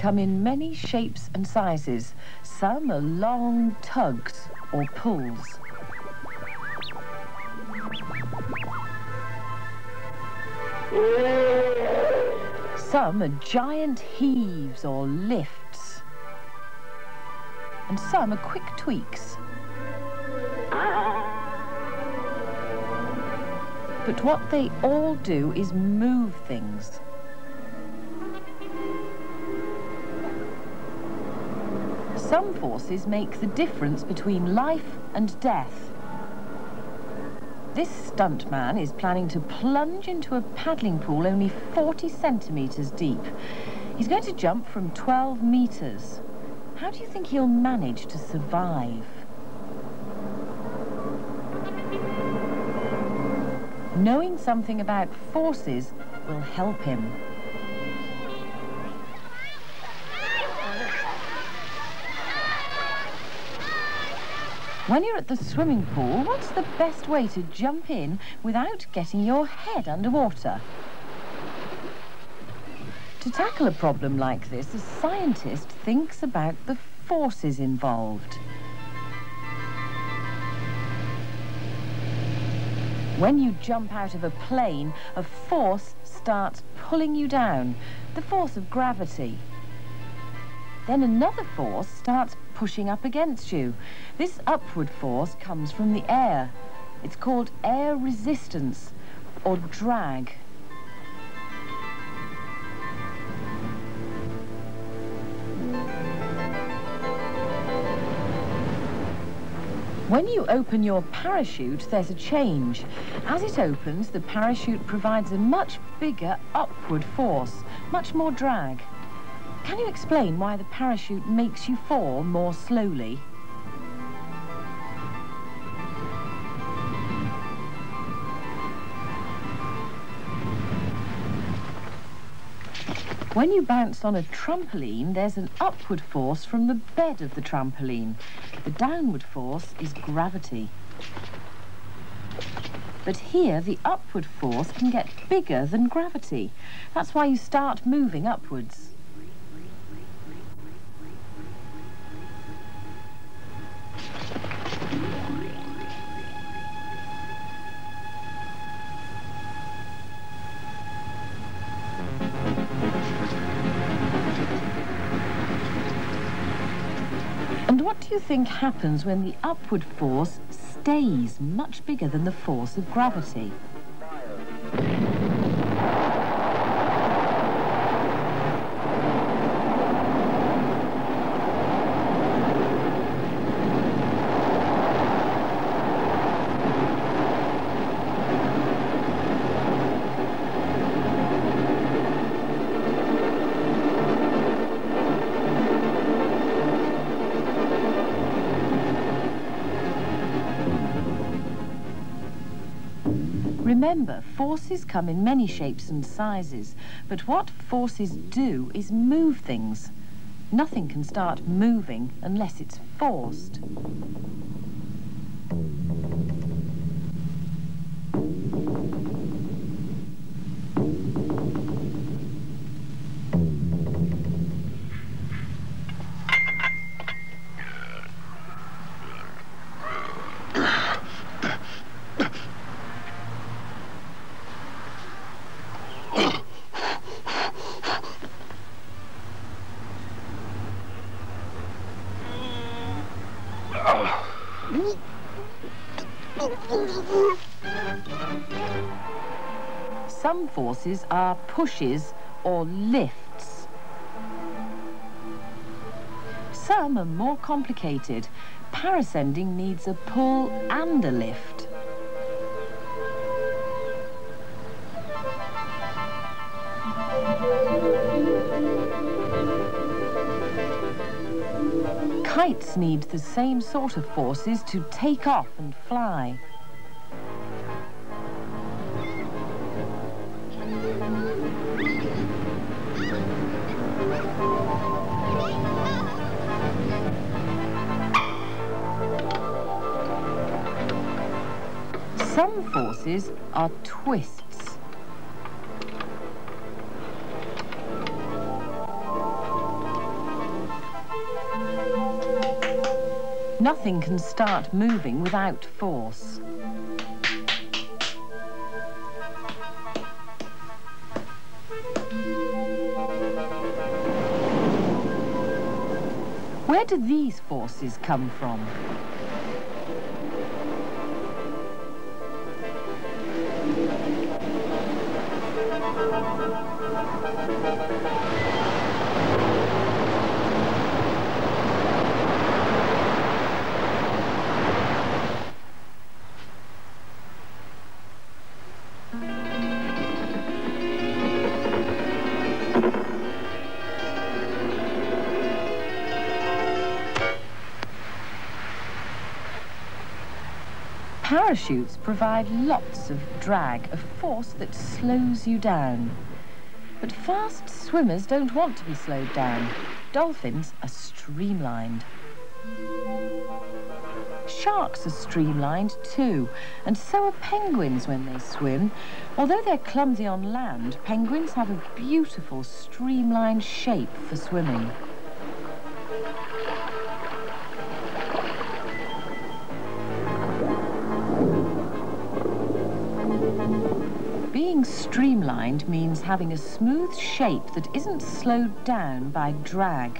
Come in many shapes and sizes. Some are long tugs or pulls. Some are giant heaves or lifts. And some are quick tweaks. But what they all do is move things. Some forces make the difference between life and death. This stuntman is planning to plunge into a paddling pool only 40 centimetres deep. He's going to jump from 12 metres. How do you think he'll manage to survive? Knowing something about forces will help him. When you're at the swimming pool, what's the best way to jump in without getting your head underwater? To tackle a problem like this, a scientist thinks about the forces involved. When you jump out of a plane, a force starts pulling you down, the force of gravity. Then another force starts pushing up against you. This upward force comes from the air. It's called air resistance or drag. When you open your parachute, there's a change. As it opens, the parachute provides a much bigger upward force, much more drag. Can you explain why the parachute makes you fall more slowly? When you bounce on a trampoline, there's an upward force from the bed of the trampoline. The downward force is gravity. But here, the upward force can get bigger than gravity. That's why you start moving upwards. Think happens when the upward force stays much bigger than the force of gravity? Remember, forces come in many shapes and sizes, but what forces do is move things. Nothing can start moving unless it's forced. Some forces are pushes or lifts. Some are more complicated. Parascending needs a pull and a lift. Kites need the same sort of forces to take off and fly. Some forces are twists. Nothing can start moving without force. Where do these forces come from? Parachutes provide lots of drag, a force that slows you down. But fast swimmers don't want to be slowed down. Dolphins are streamlined. Sharks are streamlined too, and so are penguins when they swim. Although they're clumsy on land, penguins have a beautiful streamlined shape for swimming. Being streamlined means having a smooth shape that isn't slowed down by drag.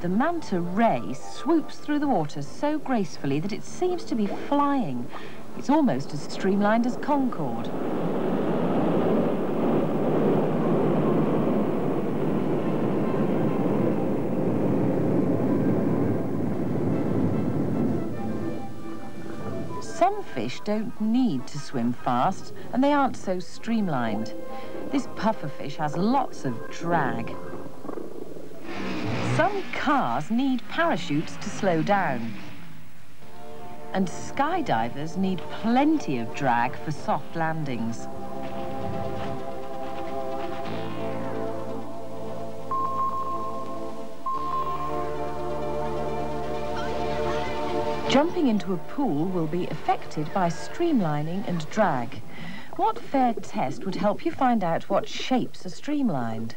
The manta ray swoops through the water so gracefully that it seems to be flying. It's almost as streamlined as Concorde. Fish don't need to swim fast and they aren't so streamlined. This pufferfish has lots of drag. Some cars need parachutes to slow down. And skydivers need plenty of drag for soft landings. Jumping into a pool will be affected by streamlining and drag. What fair test would help you find out what shapes are streamlined?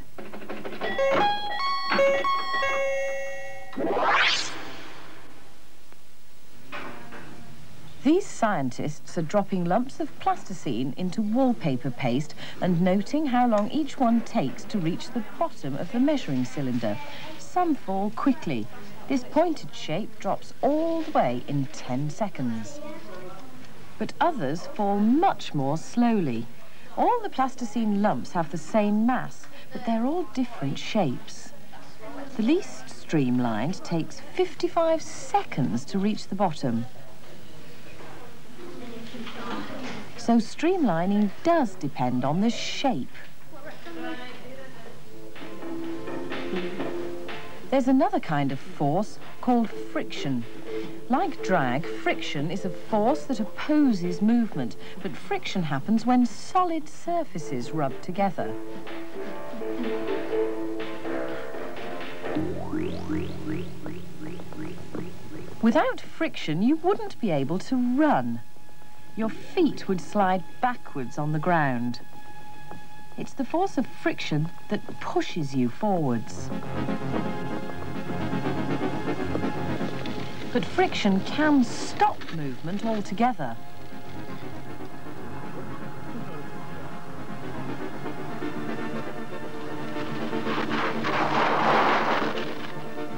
These scientists are dropping lumps of plasticine into wallpaper paste and noting how long each one takes to reach the bottom of the measuring cylinder. Some fall quickly, this pointed shape drops all the way in 10 seconds. But others fall much more slowly. All the plasticine lumps have the same mass, but they're all different shapes. The least streamlined takes 55 seconds to reach the bottom. So streamlining does depend on the shape. There's another kind of force called friction. Like drag, friction is a force that opposes movement, but friction happens when solid surfaces rub together. Without friction, you wouldn't be able to run. Your feet would slide backwards on the ground. It's the force of friction that pushes you forwards. But friction can stop movement altogether.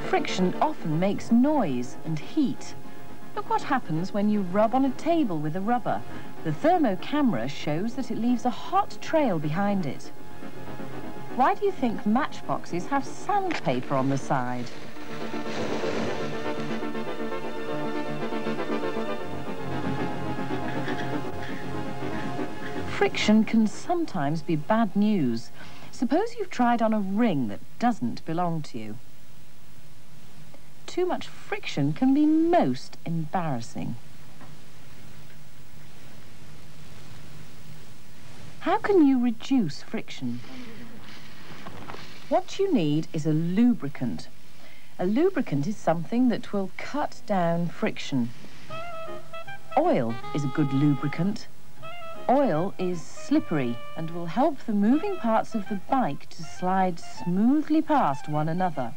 Friction often makes noise and heat. Look what happens when you rub on a table with a rubber. The thermo camera shows that it leaves a hot trail behind it. Why do you think matchboxes have sandpaper on the side? Friction can sometimes be bad news. Suppose you've tried on a ring that doesn't belong to you. Too much friction can be most embarrassing. How can you reduce friction? What you need is a lubricant. A lubricant is something that will cut down friction. Oil is a good lubricant. Oil is slippery and will help the moving parts of the bike to slide smoothly past one another.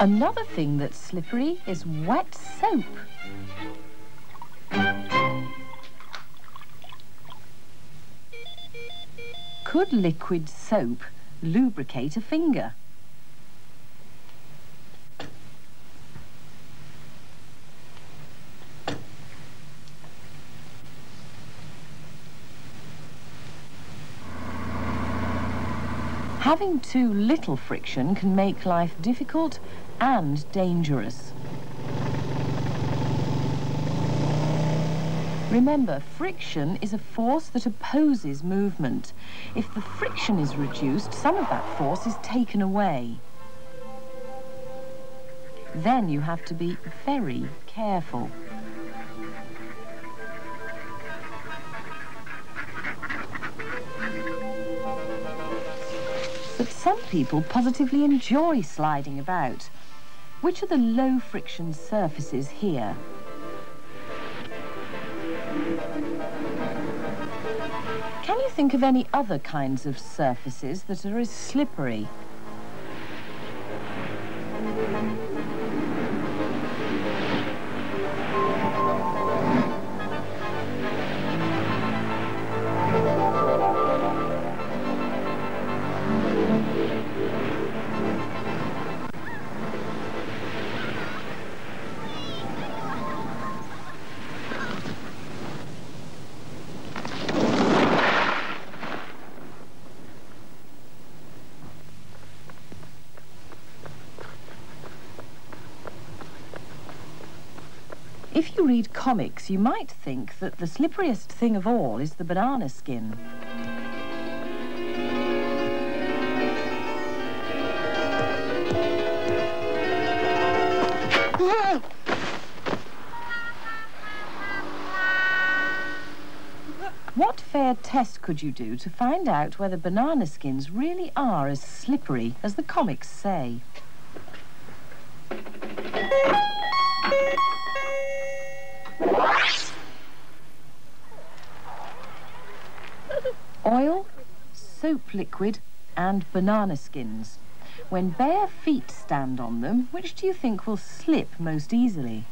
Another thing that's slippery is wet soap. Could liquid soap lubricate a finger? Having too little friction can make life difficult and dangerous. Remember, friction is a force that opposes movement. If the friction is reduced, some of that force is taken away. Then you have to be very careful. But some people positively enjoy sliding about. Which are the low friction surfaces here? Can you think of any other kinds of surfaces that are as slippery? If you read comics, you might think that the slipperiest thing of all is the banana skin. What fair test could you do to find out whether banana skins really are as slippery as the comics say? Oil, soap liquid and banana skins. When bare feet stand on them, which do you think will slip most easily?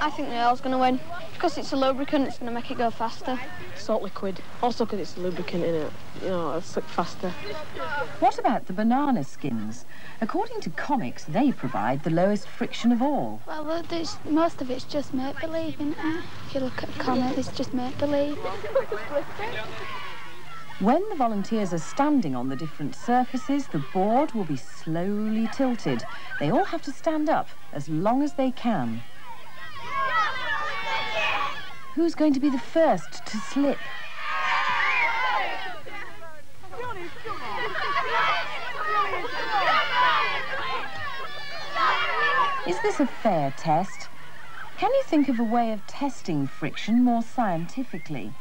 I think the oil's going to win. Because it's a lubricant, it's going to make it go faster. Salt liquid. Also because it's a lubricant in it. You know, it'll slip faster. What about the banana skins? According to comics, they provide the lowest friction of all. Well, there's, most of it's just make-believe, isn't it? If you look at a comic, it's just make-believe. When the volunteers are standing on the different surfaces, the board will be slowly tilted. They all have to stand up as long as they can. Who's going to be the first to slip? Is this a fair test? Can you think of a way of testing friction more scientifically?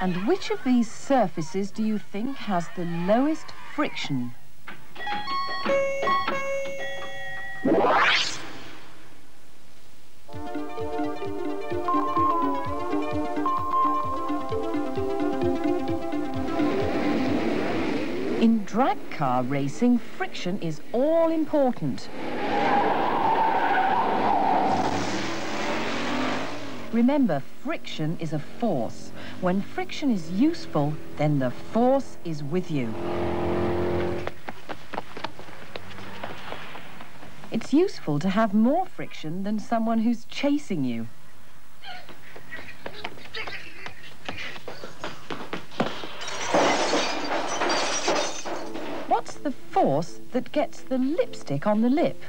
And which of these surfaces do you think has the lowest friction? In drag car racing, friction is all important. Remember, friction is a force. When friction is useful, then the force is with you. Useful to have more friction than someone who's chasing you. What's the force that gets the lipstick on the lip?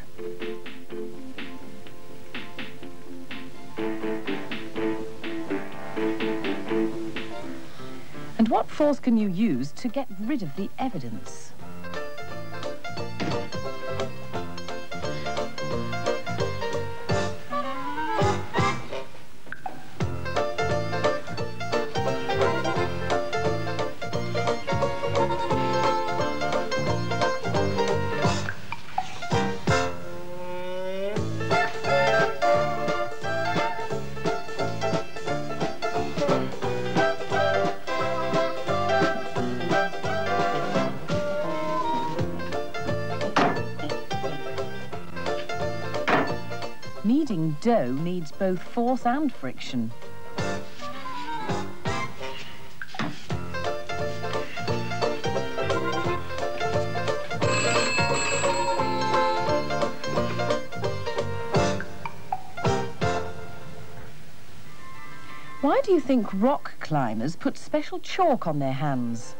And what force can you use to get rid of the evidence? Dough needs both force and friction. Why do you think rock climbers put special chalk on their hands?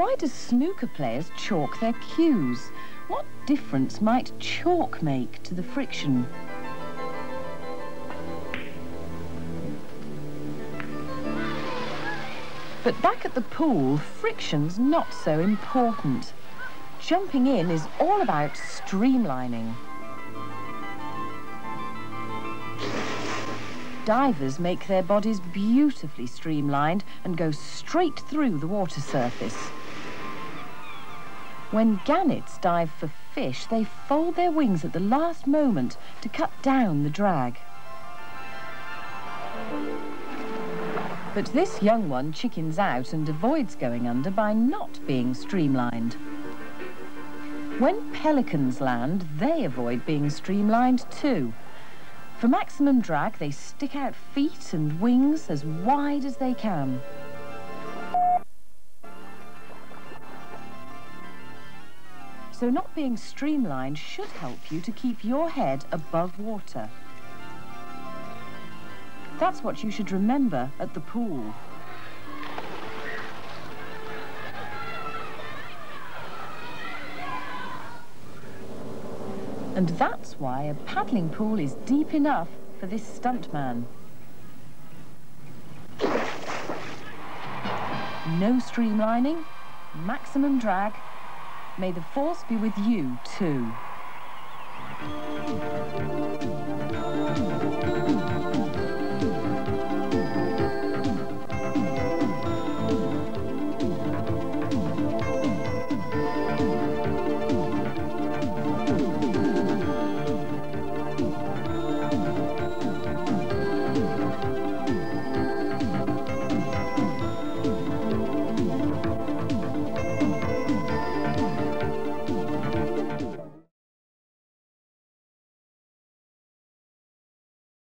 Why do snooker players chalk their cues? What difference might chalk make to the friction? But back at the pool, friction's not so important. Jumping in is all about streamlining. Divers make their bodies beautifully streamlined and go straight through the water surface. When gannets dive for fish, they fold their wings at the last moment to cut down the drag. But this young one chickens out and avoids going under by not being streamlined. When pelicans land, they avoid being streamlined too. For maximum drag, they stick out feet and wings as wide as they can. So not being streamlined should help you to keep your head above water. That's what you should remember at the pool. And that's why a paddling pool is deep enough for this stuntman. No streamlining, maximum drag. May the force be with you too.